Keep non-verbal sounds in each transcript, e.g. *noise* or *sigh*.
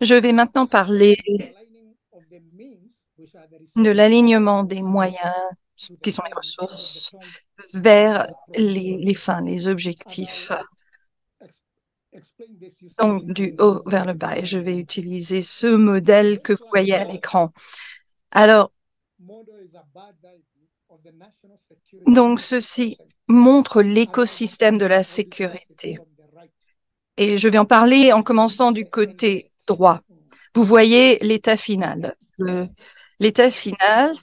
Je vais maintenant parler de l'alignement des moyens qui sont les ressources vers les, fins, les objectifs. Donc, du haut vers le bas. Et je vais utiliser ce modèle que vous voyez à l'écran. Alors, donc ceci montre l'écosystème de la sécurité. Et je vais en parler en commençant du côté Vous voyez l'état final. L'état final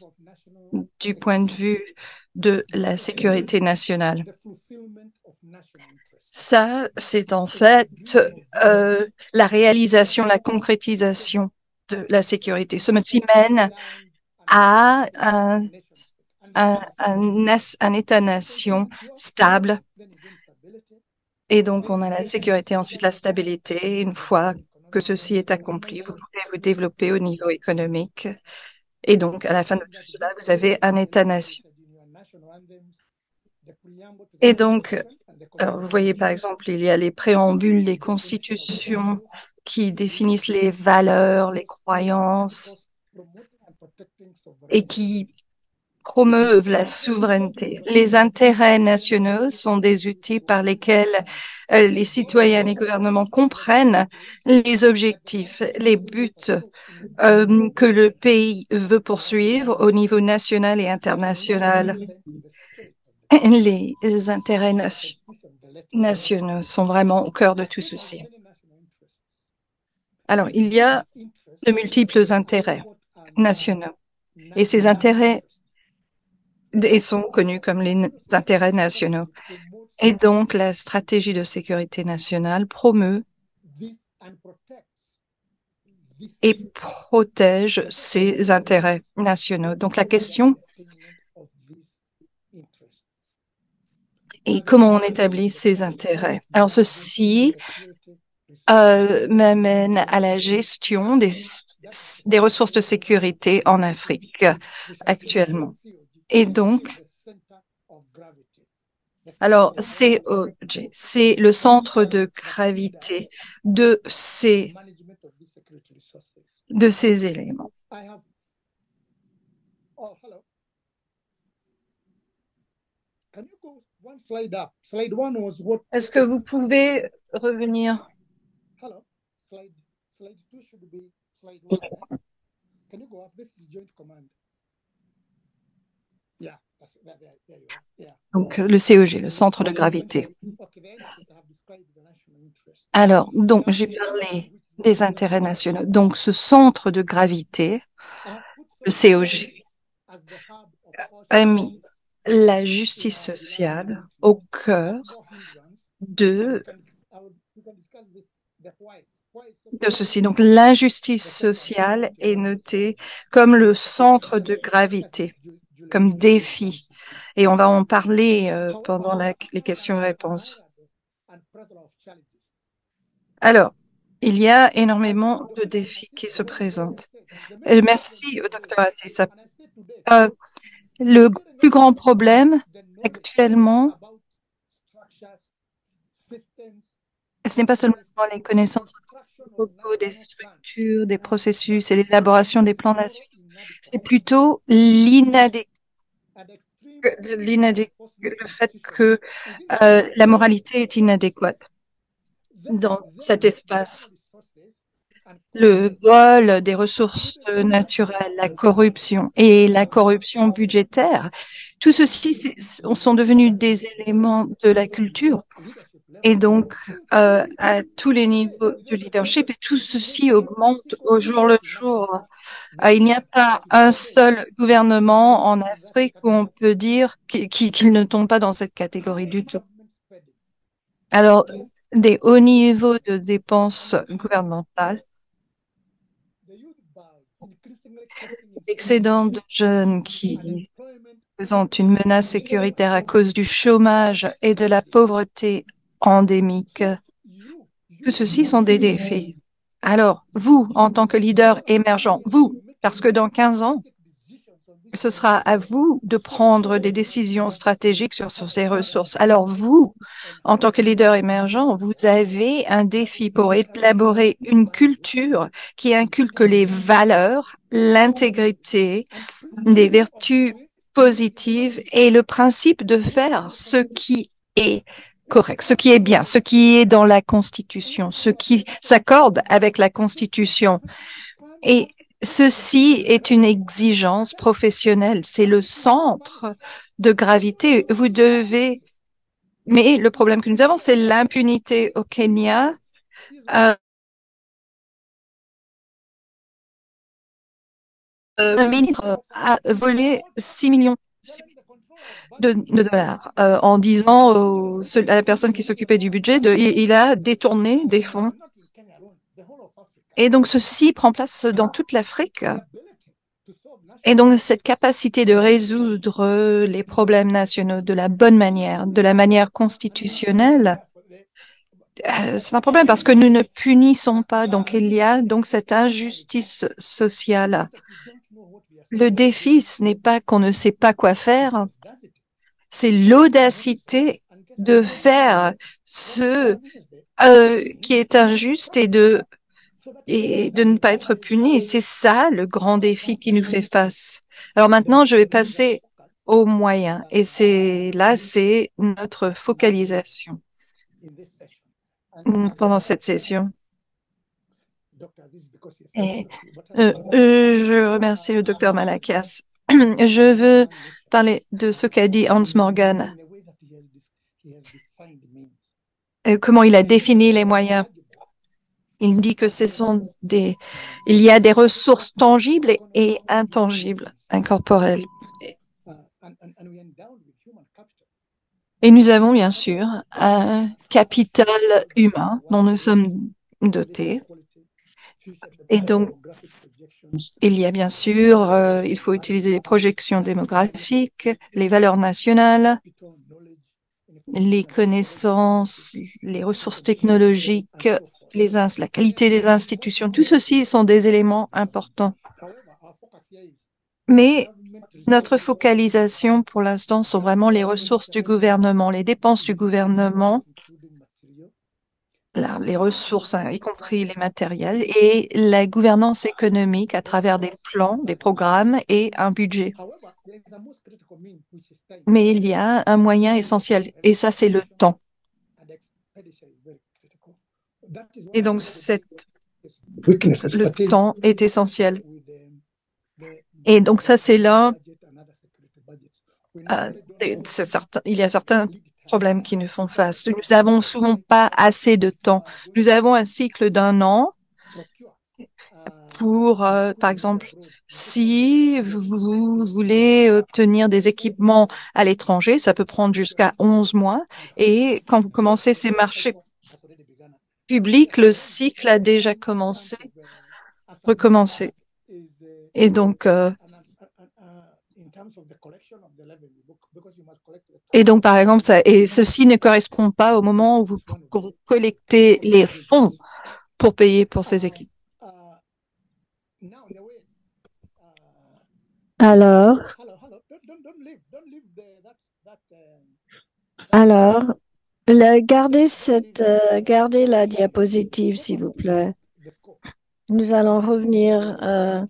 du point de vue de la sécurité nationale. Ça, c'est en fait euh, la réalisation, la concrétisation de la sécurité. Ce mène à un, un État-nation stable. Et donc, on a la sécurité, ensuite la stabilité. Une fois que ceci est accompli, vous pouvez vous développer au niveau économique. Et donc, à la fin de tout cela, vous avez un État-nation. Et donc, vous voyez par exemple, il y a les préambules, les constitutions qui définissent les valeurs, les croyances et qui promeuvent la souveraineté. Les intérêts nationaux sont des outils par lesquels euh, les citoyens et les gouvernements comprennent les objectifs, les buts euh, que le pays veut poursuivre au niveau national et international. Les intérêts nationaux sont vraiment au cœur de tout ceci. Alors, il y a de multiples intérêts nationaux. Et ces intérêts et sont connus comme les intérêts nationaux. Et donc, la stratégie de sécurité nationale promeut et protège ces intérêts nationaux. Donc, la question est comment on établit ces intérêts. Alors, ceci euh, m'amène à la gestion des, des ressources de sécurité en Afrique actuellement. Et donc, alors COG, c'est le centre de gravité de ces de ces éléments. Est-ce que vous pouvez revenir? Donc, le CEG, le centre de gravité. Alors, donc, j'ai parlé des intérêts nationaux. Donc, ce centre de gravité, le CEG, a mis la justice sociale au cœur de, de ceci. Donc, l'injustice sociale est notée comme le centre de gravité comme défi. Et on va en parler euh, pendant les questions-réponses. Alors, il y a énormément de défis qui se présentent. Et merci au docteur Assissa. Euh, le plus grand problème actuellement, ce n'est pas seulement les connaissances des structures, des processus et l'élaboration des plans nationaux, c'est plutôt l'inadéquation le fait que euh, la moralité est inadéquate dans cet espace. Le vol des ressources naturelles, la corruption et la corruption budgétaire, tout ceci sont devenus des éléments de la culture et donc euh, à tous les niveaux du leadership et tout ceci augmente au jour le jour. Euh, il n'y a pas un seul gouvernement en Afrique où on peut dire qu'il ne tombe pas dans cette catégorie du tout. Alors, des hauts niveaux de dépenses gouvernementales, l'excédent de jeunes qui présentent une menace sécuritaire à cause du chômage et de la pauvreté endémique. Tout ceci sont des défis. Alors, vous, en tant que leader émergent, vous, parce que dans 15 ans, ce sera à vous de prendre des décisions stratégiques sur, sur ces ressources. Alors vous, en tant que leader émergent, vous avez un défi pour élaborer une culture qui inculque les valeurs, l'intégrité, des vertus positives et le principe de faire ce qui est correct, ce qui est bien, ce qui est dans la Constitution, ce qui s'accorde avec la Constitution. Et ceci est une exigence professionnelle, c'est le centre de gravité. Vous devez, mais le problème que nous avons, c'est l'impunité au Kenya. Euh, un ministre a volé 6 millions de, dollars euh, en disant à la personne qui s'occupait du budget, de, il, il, a détourné des fonds. Et donc ceci prend place dans toute l'Afrique. Et donc cette capacité de résoudre les problèmes nationaux de la bonne manière, de la manière constitutionnelle, euh, c'est un problème parce que nous ne punissons pas. Donc il y a donc cette injustice sociale. Le défi, ce n'est pas qu'on ne sait pas quoi faire, c'est l'audacité de faire ce euh, qui est injuste et de et de ne pas être puni. C'est ça le grand défi qui nous fait face. Alors maintenant, je vais passer aux moyens et c'est là, c'est notre focalisation pendant cette session. Et, euh, euh, je remercie le docteur Malakas. *clears throat* Je veux parler de ce qu'a dit Hans Morgan. Euh, comment il a défini les moyens. Il dit que ce sont des, il y a des ressources tangibles et intangibles, incorporelles. Et nous avons bien sûr un capital humain dont nous sommes dotés. Et donc, il y a bien sûr, euh, il faut utiliser les projections démographiques, les valeurs nationales, les connaissances, les ressources technologiques, les la qualité des institutions. Tout ceci sont des éléments importants. Mais notre focalisation pour l'instant sont vraiment les ressources du gouvernement, les dépenses du gouvernement les ressources, hein, y compris les matériels, et la gouvernance économique à travers des plans, des programmes et un budget. Mais il y a un moyen essentiel, et ça, c'est le temps. Et donc, cette, le temps est essentiel. Et donc, ça, c'est là, euh, il y a certains problèmes qui nous font face. Nous avons souvent pas assez de temps. Nous avons un cycle d'un an pour, euh, par exemple, si vous voulez obtenir des équipements à l'étranger, ça peut prendre jusqu'à 11 mois. Et quand vous commencez ces marchés publics, le cycle a déjà commencé, recommencé. Et donc, euh, et donc, par exemple, ça, et ceci ne correspond pas au moment où vous collectez les fonds pour payer pour ces équipes. Alors, alors, la, gardez cette, euh, gardez la diapositive, s'il vous plaît. Nous allons revenir euh,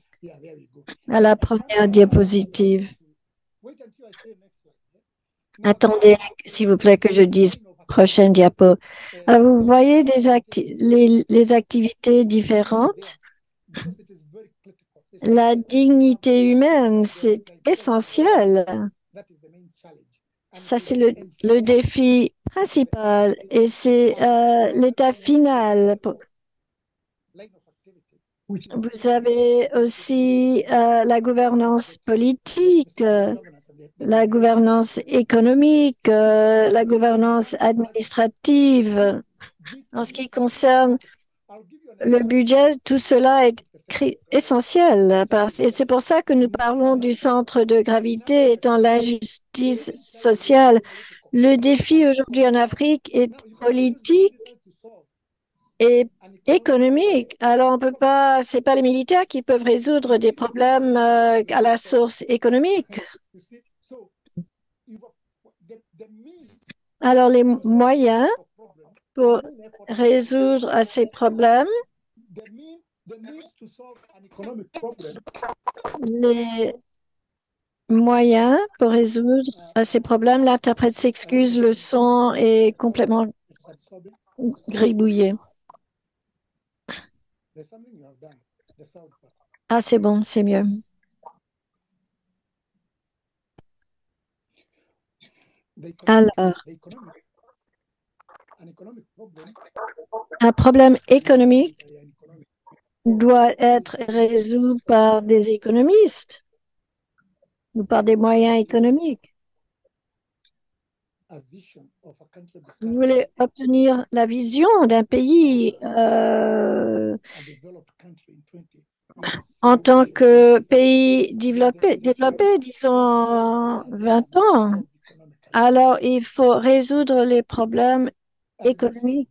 à la première diapositive. Attendez, s'il vous plaît, que je dise prochaine diapo. Alors, vous voyez des acti les, les activités différentes. La dignité humaine, c'est essentiel. Ça, c'est le, le, défi principal et c'est euh, l'état final. Vous avez aussi euh, la gouvernance politique la gouvernance économique, euh, la gouvernance administrative. En ce qui concerne le budget, tout cela est essentiel. Et c'est pour ça que nous parlons du centre de gravité étant l'injustice sociale. Le défi aujourd'hui en Afrique est politique est économique. Alors, on peut pas, c'est pas les militaires qui peuvent résoudre des problèmes euh, à la source économique. Alors, les moyens pour résoudre à ces problèmes, les moyens pour résoudre à ces problèmes, l'interprète s'excuse, le son est complètement gribouillé. Ah, c'est bon, c'est mieux. Alors, un problème économique doit être résolu par des économistes ou par des moyens économiques. Vous voulez obtenir la vision d'un pays euh, en tant que pays développé, développé, disons, 20 ans. Alors, il faut résoudre les problèmes économiques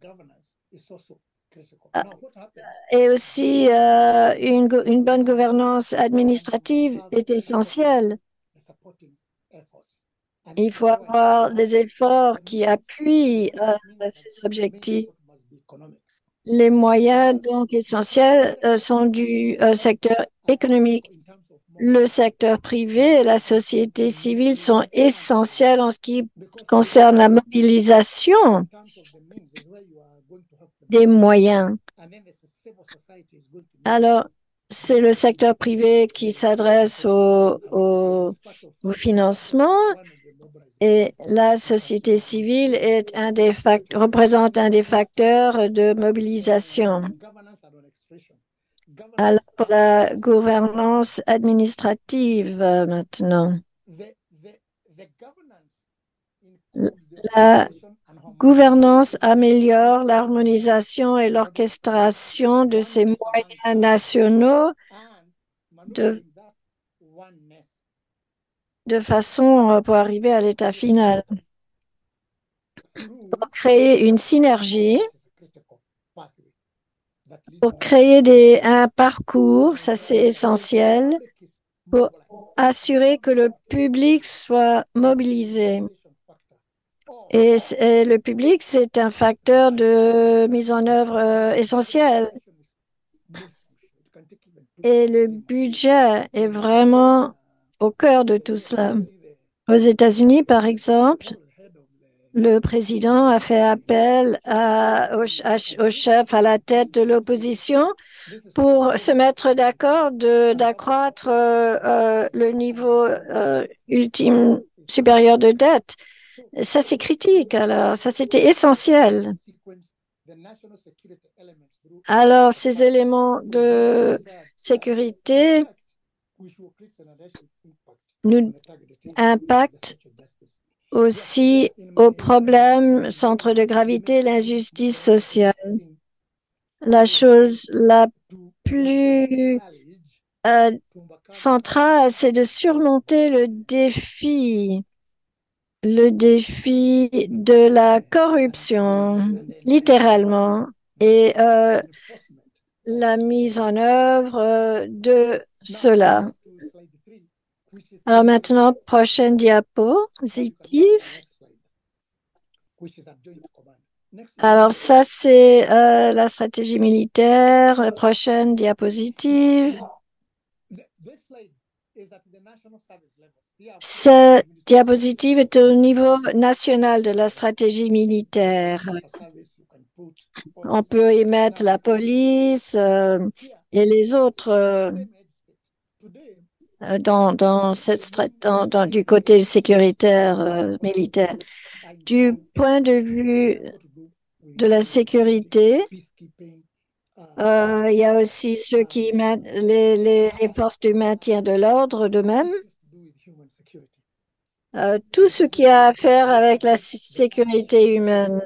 et aussi euh, une, une bonne gouvernance administrative est essentielle. Il faut avoir des efforts qui appuient euh, ces objectifs. Les moyens donc essentiels euh, sont du secteur économique. Le secteur privé et la société civile sont essentiels en ce qui concerne la mobilisation des moyens. Alors, c'est le secteur privé qui s'adresse au, financement et la société civile représente un des facteurs de mobilisation. Alors, pour la gouvernance administrative maintenant. La gouvernance améliore l'harmonisation et l'orchestration de ces moyens nationaux de, de façon pour arriver à l'état final. Pour créer une synergie, pour créer des, un parcours, ça c'est essentiel, pour assurer que le public soit mobilisé. Et, et le public, c'est un facteur de mise en œuvre euh, essentiel. Et le budget est vraiment au cœur de tout cela. Aux États-Unis, par exemple, le président a fait appel au, chef à la tête de l'opposition pour se mettre d'accord d'accroître euh, euh, le niveau euh, ultime supérieur de dette. Ça, c'est critique. Alors, ça, c'était essentiel. Alors, ces éléments de sécurité nous impactent aussi au problème centre de gravité, l'injustice sociale. La chose la plus euh, centrale, c'est de surmonter le défi, le défi de la corruption, littéralement, et euh, la mise en œuvre de cela. Alors maintenant, prochaine diapositive. Alors ça, c'est euh, la stratégie militaire. Prochaine diapositive. Cette diapositive est au niveau national de la stratégie militaire. On peut y mettre la police euh, et les autres euh, dans, dans cette dans, dans, du côté sécuritaire euh, militaire. Du point de vue de la sécurité, euh, il y a aussi ceux qui les, les, forces du maintien de l'ordre de même. Euh, tout ce qui a à faire avec la sécurité humaine.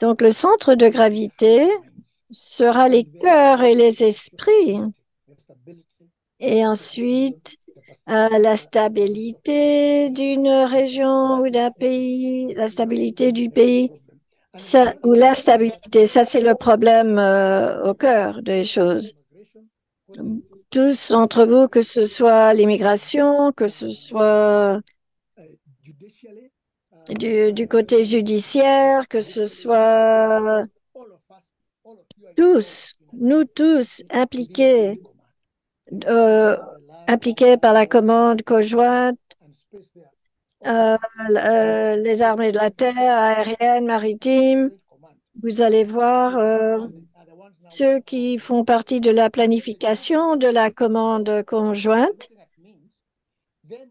Donc le centre de gravité sera les cœurs et les esprits et ensuite euh, la stabilité d'une région ou d'un pays, la stabilité du pays ou l'instabilité, ça c'est le problème euh, au cœur des choses. Tous entre vous, que ce soit l'immigration, que ce soit du côté judiciaire, que ce soit tous, nous tous impliqués, euh, par la commande conjointe, euh, euh, les armées de la terre, aérienne, maritime. Vous allez voir euh, ceux qui font partie de la planification de la commande conjointe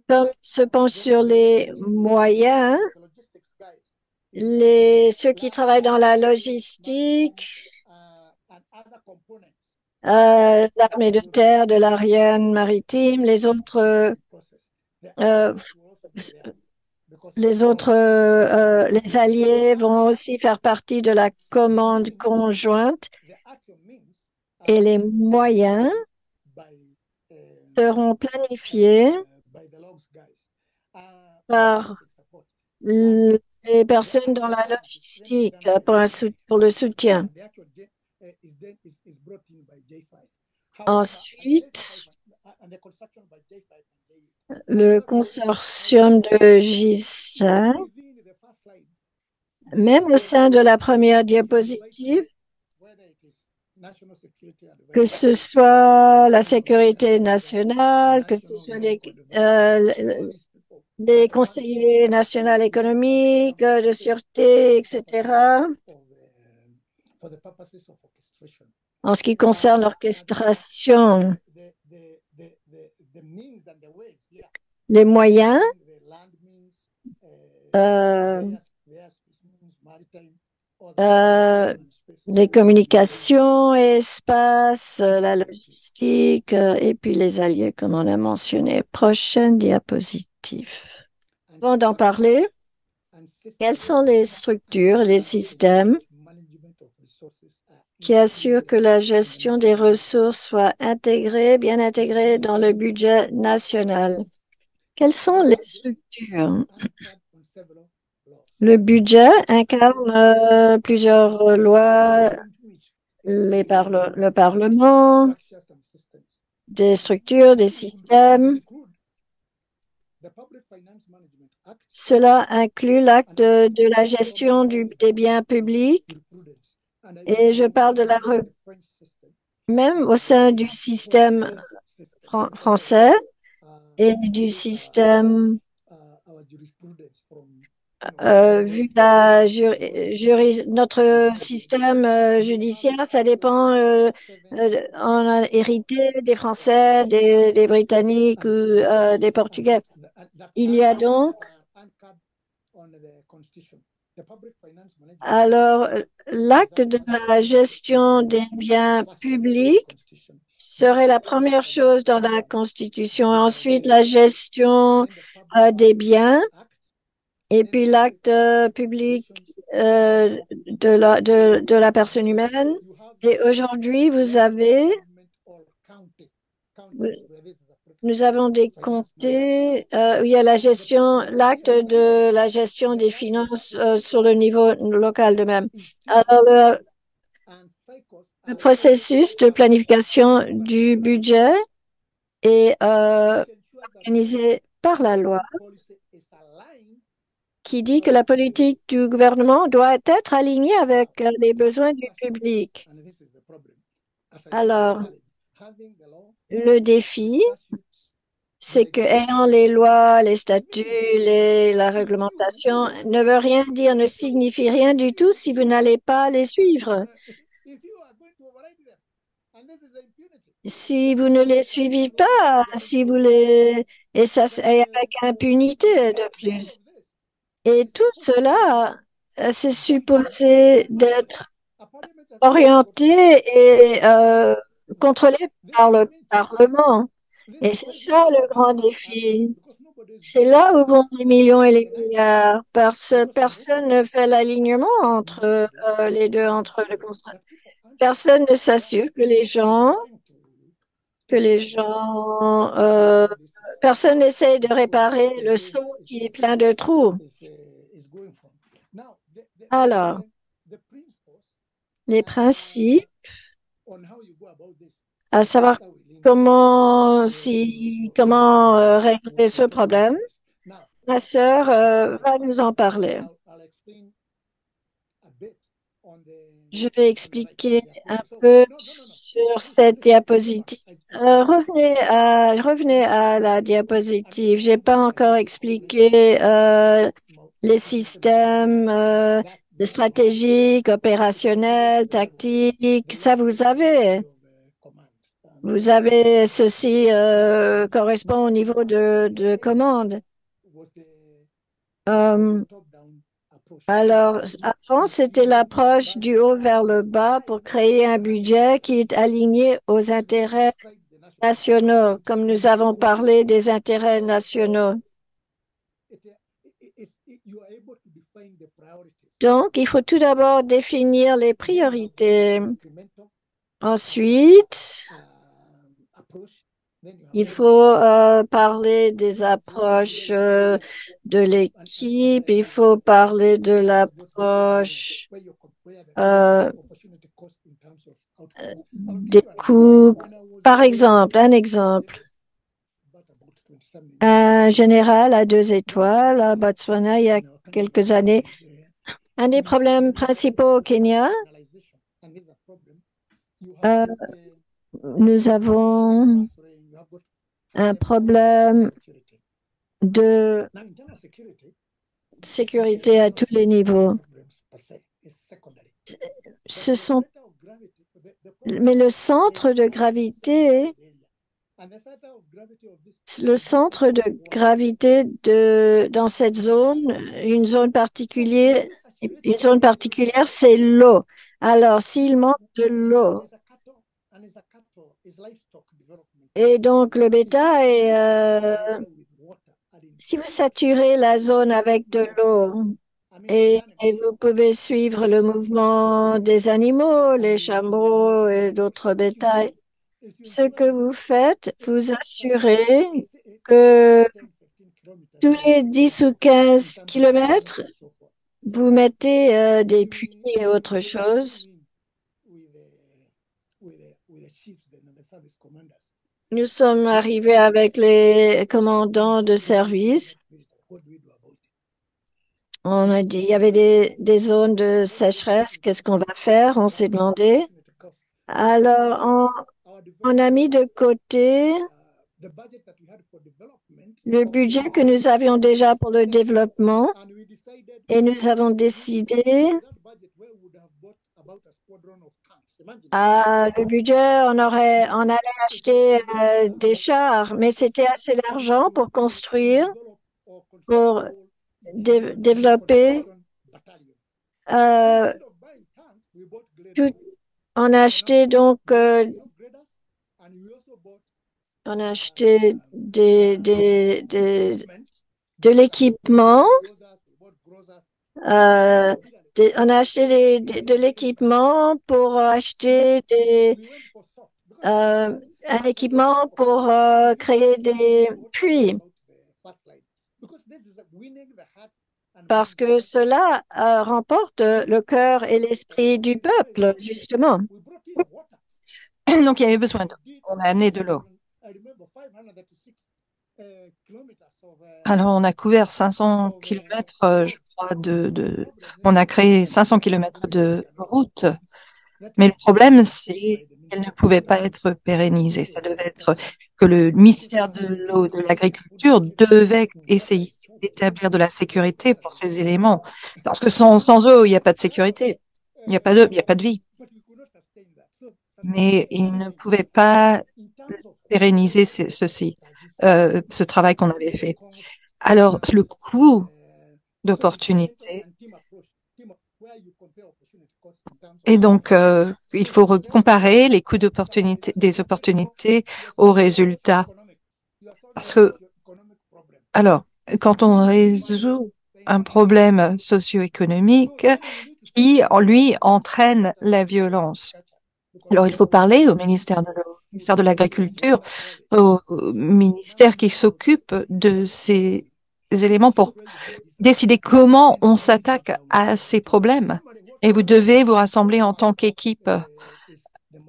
comme se penchent sur les moyens, les, ceux qui travaillent dans la logistique, l'armée de terre, de l'Ariane maritime, les autres, euh, les autres, euh, les alliés vont aussi faire partie de la commande conjointe et les moyens seront planifiés par les personnes dans la logistique pour, pour le soutien. Ensuite, le consortium de G5, même au sein de la première diapositive, que ce soit la sécurité nationale, que ce soit des, euh, des conseillers nationaux économiques, de sûreté, etc. En ce qui concerne l'orchestration, les moyens, euh, euh, les communications, espace, euh, la logistique euh, et puis les alliés, comme on a mentionné. Prochaine diapositive. Avant d'en parler, quelles sont les structures, les systèmes qui assurent que la gestion des ressources soit intégrée, bien intégrée dans le budget national? Quelles sont les structures? Le budget incarne euh, plusieurs lois, les parle- le Parlement, des structures, des systèmes. Cela inclut l'acte de, la gestion des biens publics et je parle de la re- même au sein du système fran- français et du système euh, vu la notre système euh, judiciaire, ça dépend. euh, euh, on a hérité des Français, des, des Britanniques ou euh, des Portugais. Il y a donc alors l'acte de la gestion des biens publics serait la première chose dans la Constitution. Ensuite, la gestion euh, des biens et puis l'acte euh, public euh, de la, de, de la personne humaine. Et aujourd'hui, vous avez, nous avons des comtés euh, il y a la gestion, l'acte de la gestion des finances euh, sur le niveau local de même. Alors, le, le processus de planification du budget est euh, organisé par la loi qui dit que la politique du gouvernement doit être alignée avec euh, les besoins du public. Alors, le défi, c'est que ayant les lois, les statuts, les, la réglementation ne veut rien dire, ne signifie rien du tout si vous n'allez pas les suivre. Si vous ne les suivez pas, si vous les, et ça, c'est avec impunité de plus. Et tout cela, euh, c'est supposé d'être orienté et euh, contrôlé par le Parlement. Et c'est ça le grand défi. C'est là où vont les millions et les milliards, parce que personne ne fait l'alignement entre euh, les deux, entre le. Personne ne s'assure que les gens, que les gens, euh, personne n'essaye de réparer le seau qui est plein de trous. Alors, les principes, à savoir comment, si, comment euh, régler ce problème? Ma sœur euh, va nous en parler. Je vais expliquer un peu sur cette diapositive. Euh, revenez à, revenez à la diapositive. J'ai pas encore expliqué les systèmes euh, stratégiques, opérationnels, tactiques. Ça, vous avez. Vous avez ceci euh, correspond au niveau de, de commande. Euh, alors, avant, c'était l'approche du haut vers le bas pour créer un budget qui est aligné aux intérêts nationaux, comme nous avons parlé des intérêts nationaux. Donc, il faut tout d'abord définir les priorités. Ensuite, il faut euh, parler des approches euh, de l'équipe, il faut parler de l'approche euh, des coûts. Par exemple, un exemple. Un général à deux étoiles à Botswana il y a quelques années. Un des problèmes principaux au Kenya, nous avons un problème de sécurité à tous les niveaux. Mais le centre de gravité, le centre de gravité de dans cette zone, une zone particulière, une zone particulière, c'est l'eau. Alors, s'il manque de l'eau, et donc le bétail, euh, si vous saturez la zone avec de l'eau et, et, vous pouvez suivre le mouvement des animaux, les chameaux et d'autres bétails, ce que vous faites, vous assurez que tous les 10 ou 15 kilomètres, vous mettez euh, des puits et autre chose. Nous sommes arrivés avec les commandants de service. On a dit, il y avait des, zones de sécheresse. Qu'est-ce qu'on va faire? On s'est demandé. Alors, on, on a mis de côté le budget que nous avions déjà pour le développement et nous avons décidé à le budget, on aurait, on allait acheter euh, des chars, mais c'était assez d'argent pour construire, pour dé développer. Euh, tout, on a acheté donc, euh, on a acheté des, des, des de l'équipement. Euh, on a acheté de l'équipement pour acheter des, euh, un équipement pour euh, créer des puits. Parce que cela euh, remporte le cœur et l'esprit du peuple, justement. *clears throat* Donc, il y avait besoin d'eau. On a amené de l'eau. Alors, on a couvert 500 kilomètres, de, de, on a créé 500 kilomètres de route. Mais le problème, c'est qu'elle ne pouvait pas être pérennisée. Ça devait être que le ministère de l'eau, de l'agriculture devait essayer d'établir de la sécurité pour ces éléments. Parce que sans, eau, il n'y a pas de sécurité. Il n'y a pas d'eau, il a pas de vie. Mais il ne pouvait pas pérenniser ceci, euh, ce travail qu'on avait fait. Alors, le coût d'opportunité et donc, euh, il faut comparer les coûts d'opportunité des opportunités aux résultats. Parce que, alors, quand on résout un problème socio-économique qui, lui, entraîne la violence. Alors, il faut parler au ministère de ministère de l'Agriculture, au ministère qui s'occupe de ces éléments pour décider comment on s'attaque à ces problèmes. Et vous devez vous rassembler en tant qu'équipe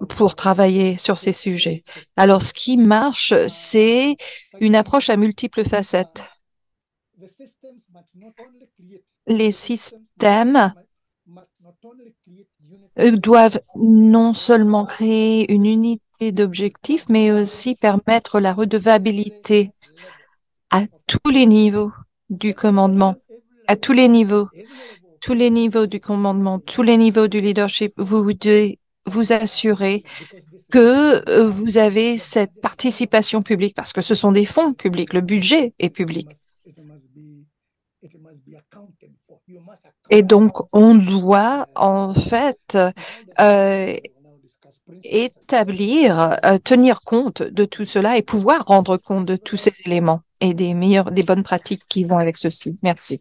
pour travailler sur ces sujets. Alors, ce qui marche, c'est une approche à multiples facettes. Les systèmes doivent non seulement créer une unité d'objectifs, mais aussi permettre la redevabilité à tous les niveaux du commandement, à tous les niveaux, tous les niveaux du commandement, tous les niveaux du leadership. Vous, devez vous assurer que euh, vous avez cette participation publique parce que ce sont des fonds publics, le budget est public. Et donc, on doit en fait euh, établir, euh, tenir compte de tout cela et pouvoir rendre compte de tous ces éléments et des meilleures, des bonnes pratiques qui vont avec ceci. Merci.